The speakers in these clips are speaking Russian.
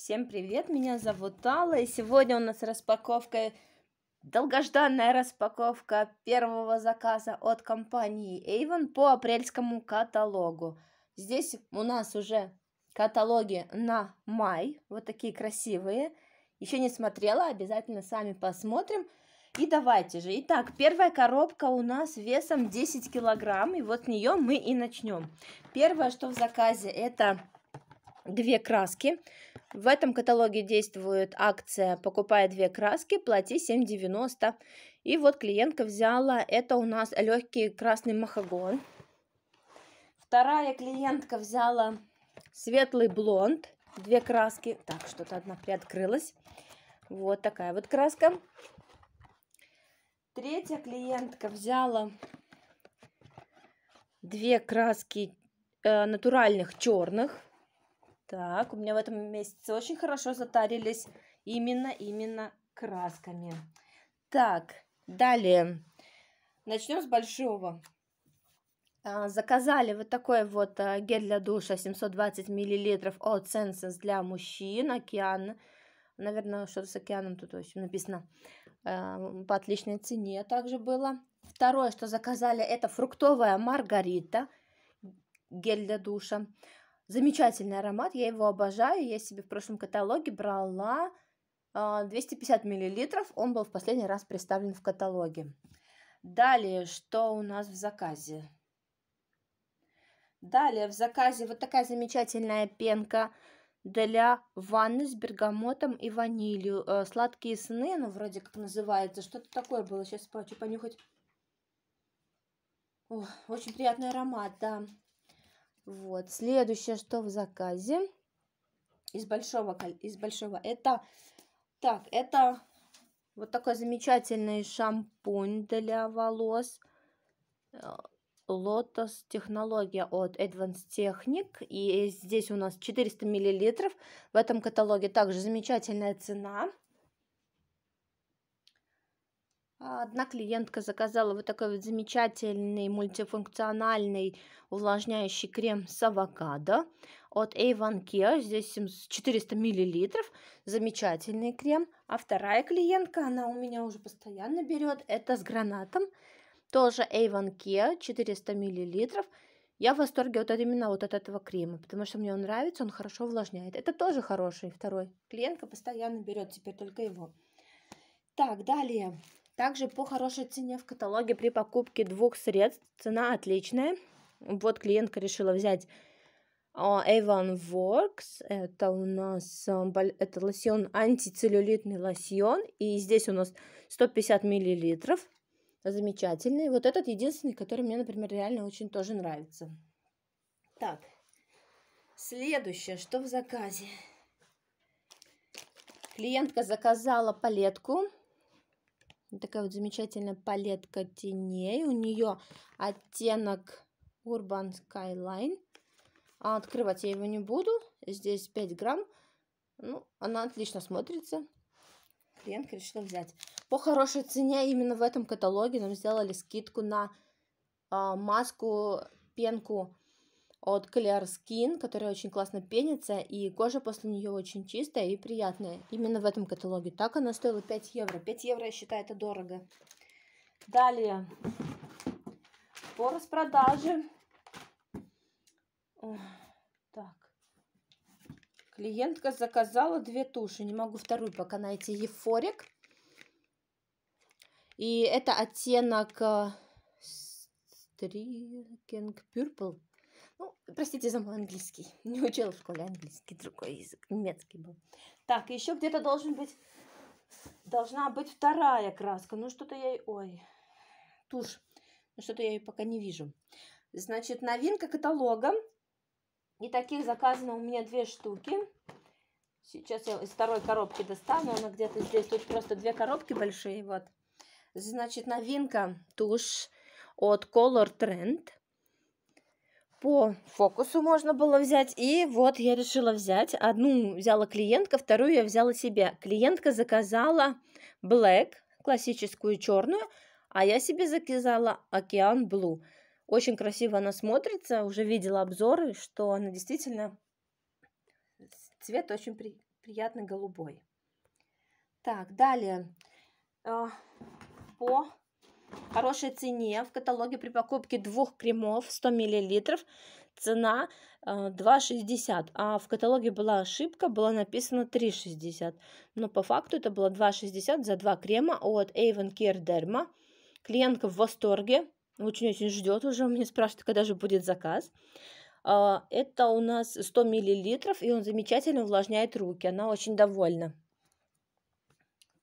Всем привет, меня зовут Алла, и сегодня у нас распаковка, долгожданная распаковка первого заказа от компании Avon по апрельскому каталогу. Здесь у нас уже каталоги на май, вот такие красивые. Еще не смотрела, обязательно сами посмотрим. И давайте же. Итак, первая коробка у нас весом 10 килограмм, и вот с нее мы и начнем. Первое, что в заказе, это две краски. В этом каталоге действует акция «Покупай две краски, плати 7,90». И вот клиентка взяла, это у нас легкий красный махагон. Вторая клиентка взяла светлый блонд, две краски. Так, что-то одна приоткрылась. Вот такая вот краска. Третья клиентка взяла две краски э, натуральных черных. Так, у меня в этом месяце очень хорошо затарились именно, именно красками. Так, далее. Начнем с большого. А, заказали вот такой вот а, гель для душа 720 миллилитров от Senses для мужчин, океан. Наверное, что-то с океаном тут очень написано. А, по отличной цене также было. Второе, что заказали, это фруктовая маргарита, гель для душа. Замечательный аромат, я его обожаю. Я себе в прошлом каталоге брала 250 а, миллилитров. Он был в последний раз представлен в каталоге. Далее, что у нас в заказе? Далее в заказе вот такая замечательная пенка для ванны с бергамотом и ванилью. Э, сладкие сны, ну вроде как называется. Что-то такое было. Сейчас хочу понюхать. О, очень приятный аромат, да. Вот, следующее, что в заказе из большого, из большого, это, так, это вот такой замечательный шампунь для волос. Lotus технология от Advanced Technic. И здесь у нас 400 миллилитров. В этом каталоге также замечательная цена. Одна клиентка заказала вот такой вот замечательный мультифункциональный увлажняющий крем с авокадо от Avon Care. Здесь 400 миллилитров. Замечательный крем. А вторая клиентка, она у меня уже постоянно берет, это с гранатом. Тоже Avon Care, 400 миллилитров. Я в восторге вот именно вот от этого крема, потому что мне он нравится, он хорошо увлажняет. Это тоже хороший второй. Клиентка постоянно берет теперь только его. Так, далее. Также по хорошей цене в каталоге при покупке двух средств. Цена отличная. Вот клиентка решила взять а, Avon Works. Это у нас а, это лосьон, антицеллюлитный лосьон. И здесь у нас 150 миллилитров. Замечательный. Вот этот единственный, который мне, например, реально очень тоже нравится. Так, следующее, что в заказе? Клиентка заказала палетку такая вот замечательная палетка теней. У нее оттенок Urban Skyline. А открывать я его не буду. Здесь 5 грамм. Ну, она отлично смотрится. Клиентка решила взять. По хорошей цене именно в этом каталоге нам сделали скидку на а, маску, пенку от Clear Skin, которая очень классно пенится, и кожа после нее очень чистая и приятная. Именно в этом каталоге. Так она стоила 5 евро. 5 евро, я считаю, это дорого. Далее. По распродаже. так. Клиентка заказала две туши. Не могу вторую пока найти. Ефорик. И это оттенок Striking Purple. Ну, простите за мой английский. Не учила в школе английский, другой язык, немецкий был. Так, еще где-то должен быть, должна быть вторая краска. Ну, что-то я... Ой, тушь. Ну, что-то я ее пока не вижу. Значит, новинка каталога. И таких заказано у меня две штуки. Сейчас я из второй коробки достану. Она где-то здесь. Тут просто две коробки большие. Вот. Значит, новинка тушь от Color Trend по фокусу можно было взять. И вот я решила взять. Одну взяла клиентка, вторую я взяла себе. Клиентка заказала Black, классическую черную, а я себе заказала Океан Blue. Очень красиво она смотрится. Уже видела обзоры, что она действительно... Цвет очень при... приятный голубой. Так, далее. Э, по хорошей цене в каталоге при покупке двух кремов 100 мл цена 2,60, э, а в каталоге была ошибка, было написано 3,60. Но по факту это было 2,60 за два крема от Avon Care Derma. Клиентка в восторге, очень-очень ждет уже, мне спрашивает, когда же будет заказ. Э, это у нас 100 мл, и он замечательно увлажняет руки, она очень довольна.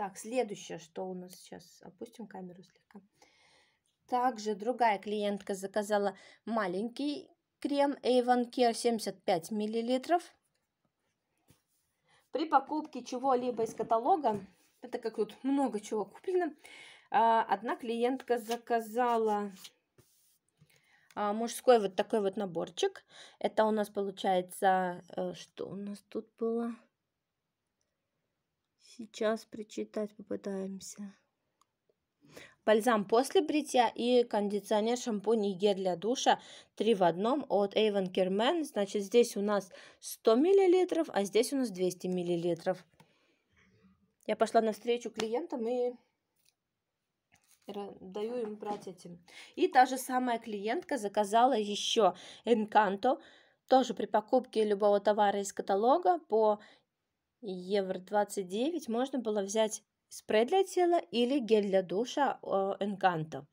Так, следующее, что у нас сейчас, опустим камеру слегка. Также другая клиентка заказала маленький крем Avon Care 75 мл. При покупке чего-либо из каталога, это как тут много чего куплено, а, одна клиентка заказала а, мужской вот такой вот наборчик. Это у нас получается, э, что у нас тут было? Сейчас прочитать попытаемся. Бальзам после бритья и кондиционер, шампунь и гель для душа 3 в одном от Avon Men. Значит, здесь у нас 100 мл, а здесь у нас 200 мл. Я пошла навстречу клиентам и даю им брать этим. И та же самая клиентка заказала еще Encanto, тоже при покупке любого товара из каталога по евро 29 можно было взять спрей для тела или гель для душа Encanto.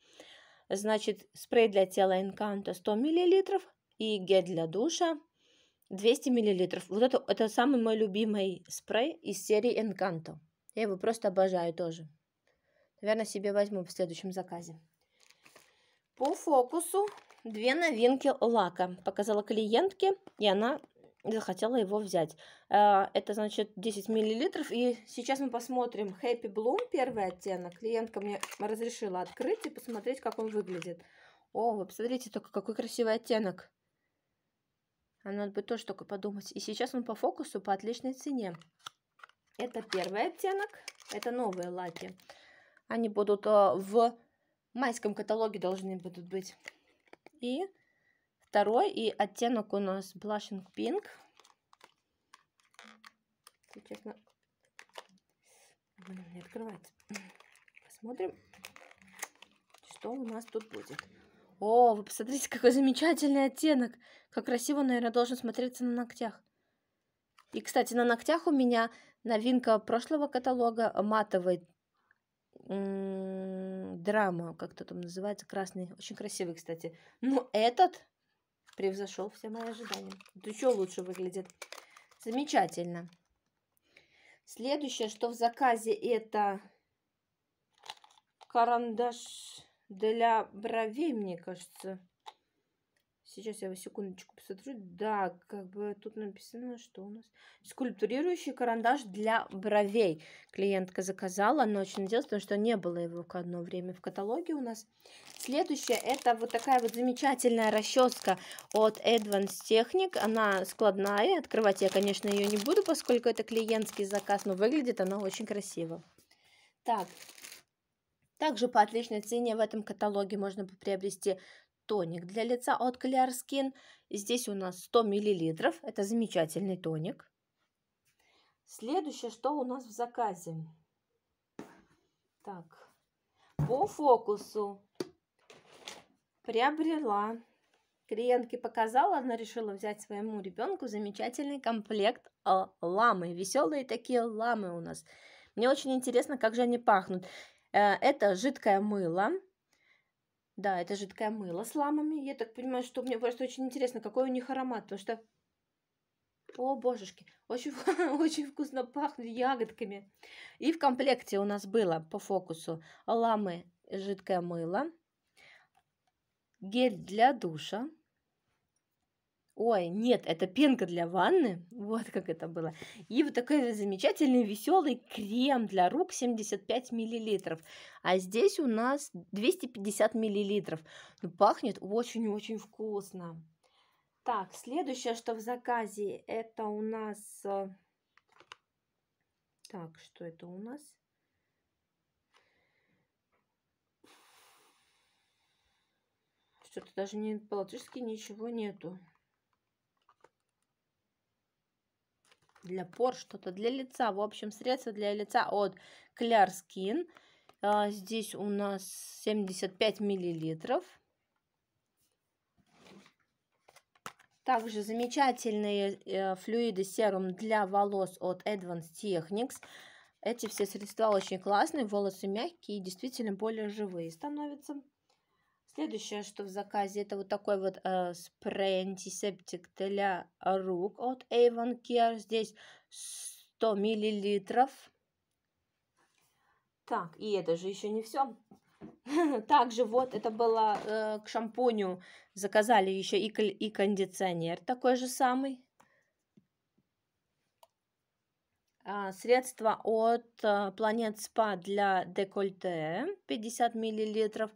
Значит, спрей для тела Encanto 100 мл и гель для душа 200 мл. Вот это, это самый мой любимый спрей из серии Encanto. Я его просто обожаю тоже. Наверное, себе возьму в следующем заказе. По фокусу две новинки лака. Показала клиентке, и она захотела его взять. А, это значит 10 миллилитров. И сейчас мы посмотрим Happy Bloom, первый оттенок. Клиентка мне разрешила открыть и посмотреть, как он выглядит. О, вы посмотрите только, какой красивый оттенок. А надо бы тоже только подумать. И сейчас он по фокусу по отличной цене. Это первый оттенок. Это новые лаки. Они будут а, в майском каталоге должны будут быть. И второй, и оттенок у нас Blushing Pink. Честно, блин, не открывается. Посмотрим, что у нас тут будет. О, вы посмотрите, какой замечательный оттенок. Как красиво, наверное, должен смотреться на ногтях. И, кстати, на ногтях у меня новинка прошлого каталога матовый драма, как-то там называется, красный, очень красивый, кстати. Но этот превзошел все мои ожидания. Это еще лучше выглядит. Замечательно. Следующее, что в заказе, это карандаш для бровей, мне кажется. Сейчас я секундочку посмотрю. Да, как бы тут написано, что у нас... Скульптурирующий карандаш для бровей. Клиентка заказала, но очень надеялась, потому что не было его в одно время в каталоге у нас. Следующее, это вот такая вот замечательная расческа от Advanced Technic. Она складная. Открывать я, конечно, ее не буду, поскольку это клиентский заказ, но выглядит она очень красиво. Так, также по отличной цене в этом каталоге можно приобрести тоник для лица от Clear Skin. Здесь у нас 100 мл. Это замечательный тоник. Следующее, что у нас в заказе. Так, по фокусу приобрела. Клиентке показала, она решила взять своему ребенку замечательный комплект а, ламы. Веселые такие ламы у нас. Мне очень интересно, как же они пахнут. Э, это жидкое мыло да, это жидкое мыло с ламами. Я так понимаю, что мне просто очень интересно, какой у них аромат, потому что... О, божечки, очень, очень вкусно пахнет ягодками. И в комплекте у нас было по фокусу ламы жидкое мыло, гель для душа, Ой, нет, это пенка для ванны. Вот как это было. И вот такой замечательный веселый крем для рук 75 миллилитров. А здесь у нас 250 миллилитров. Ну, пахнет очень-очень вкусно. Так, следующее, что в заказе, это у нас... Э, так, что это у нас? Что-то даже не по-латышски ничего нету. Для пор, что-то для лица. В общем, средство для лица от Clear Skin. А, здесь у нас 75 миллилитров. Также замечательные э, флюиды серум для волос от Advanced Techniques. Эти все средства очень классные, волосы мягкие и действительно более живые становятся. Следующее, что в заказе, это вот такой вот э, спрей антисептик для рук от Avon Care. Здесь 100 миллилитров. Так, и это же еще не все. Также вот это было э, к шампуню заказали еще и, и кондиционер такой же самый. А, средство от а, Planet Spa для декольте 50 миллилитров.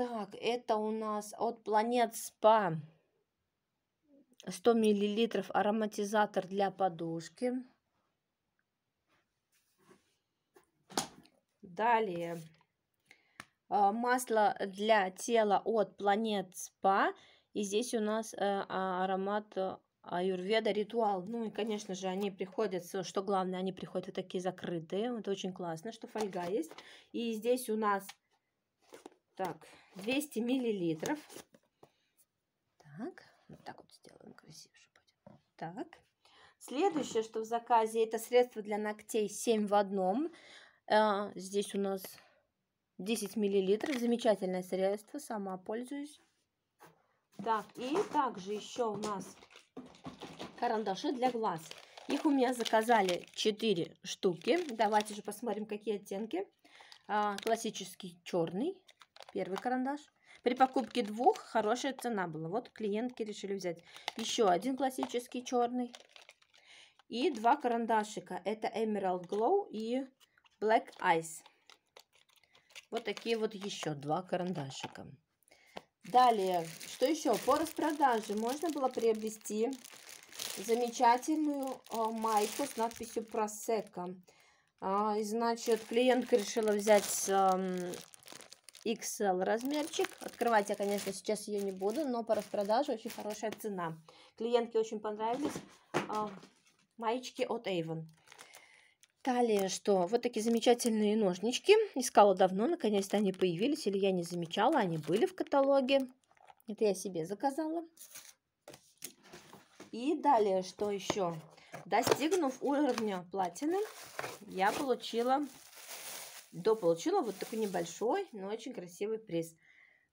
Так, это у нас от Planet Spa 100 миллилитров ароматизатор для подушки. Далее а, масло для тела от Planet Spa. И здесь у нас э, а, аромат э, Аюрведа ритуал. Ну и, конечно же, они приходят, что главное, они приходят вот такие закрытые. Это очень классно, что фольга есть. И здесь у нас, так, 200 миллилитров. Так, вот так вот сделаем красиво, будет. Так. Следующее, что в заказе, это средство для ногтей 7 в одном. А, здесь у нас 10 миллилитров. Замечательное средство, сама пользуюсь. Так, и также еще у нас карандаши для глаз. Их у меня заказали 4 штуки. Давайте же посмотрим, какие оттенки. А, классический черный, первый карандаш. При покупке двух хорошая цена была. Вот клиентки решили взять еще один классический черный. И два карандашика. Это Emerald Glow и Black Ice. Вот такие вот еще два карандашика. Далее, что еще? По распродаже можно было приобрести замечательную а, майку с надписью Просека. А, значит, клиентка решила взять XL размерчик. Открывать я, конечно, сейчас ее не буду, но по распродаже очень хорошая цена. Клиентке очень понравились а, маечки от Avon. Далее что? Вот такие замечательные ножнички. Искала давно, наконец-то они появились, или я не замечала, они были в каталоге. Это я себе заказала. И далее, что еще? Достигнув уровня платины, я получила, дополучила вот такой небольшой, но очень красивый приз.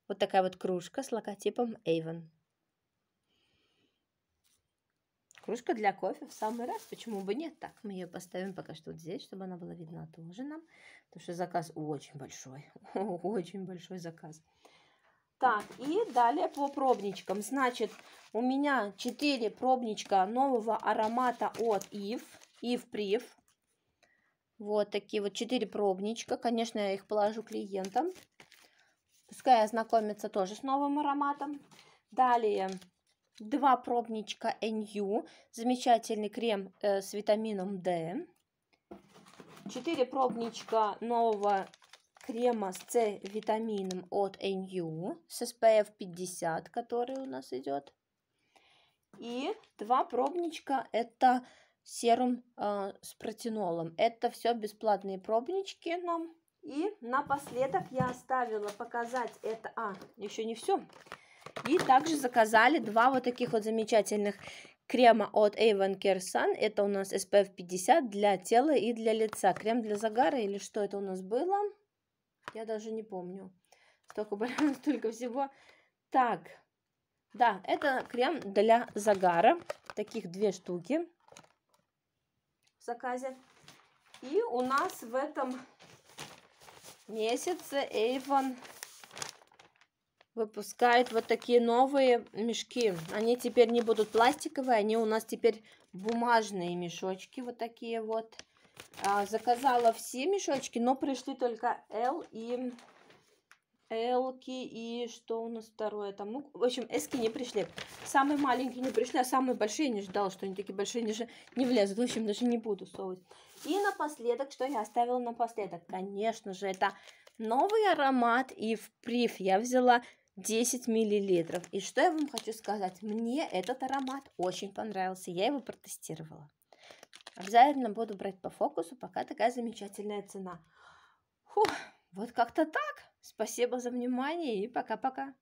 Вот такая вот кружка с логотипом Avon. Кружка для кофе в самый раз, почему бы нет? Так, мы ее поставим пока что вот здесь, чтобы она была видна тоже нам. Потому что заказ очень большой, очень большой заказ. Так, и далее по пробничкам. Значит, у меня 4 пробничка нового аромата от Ив. Ив Прив. Вот такие вот 4 пробничка. Конечно, я их положу клиентам. Пускай ознакомятся тоже с новым ароматом. Далее два пробничка NU. Замечательный крем э, с витамином D. 4 пробничка нового крема с С-витамином от NU с SPF 50, который у нас идет. И два пробничка это серум э, с протинолом. Это все бесплатные пробнички нам. И напоследок я оставила показать это. А, еще не все. И также заказали два вот таких вот замечательных крема от Avon Care Sun. Это у нас SPF 50 для тела и для лица. Крем для загара или что это у нас было? Я даже не помню. Столько, столько всего. Так, да, это крем для загара. Таких две штуки заказе. И у нас в этом месяце Avon выпускает вот такие новые мешки. Они теперь не будут пластиковые, они у нас теперь бумажные мешочки вот такие вот. А, заказала все мешочки, но пришли только L и Элки и что у нас второе там? Ну, в общем, эски не пришли. Самые маленькие не пришли, а самые большие не ждала, что они такие большие не, же, не влезут. В общем, даже не буду совать. И напоследок, что я оставила напоследок? Конечно же, это новый аромат и в прив я взяла 10 миллилитров. И что я вам хочу сказать? Мне этот аромат очень понравился. Я его протестировала. Обязательно буду брать по фокусу, пока такая замечательная цена. Фух, вот как-то так. Спасибо за внимание и пока-пока.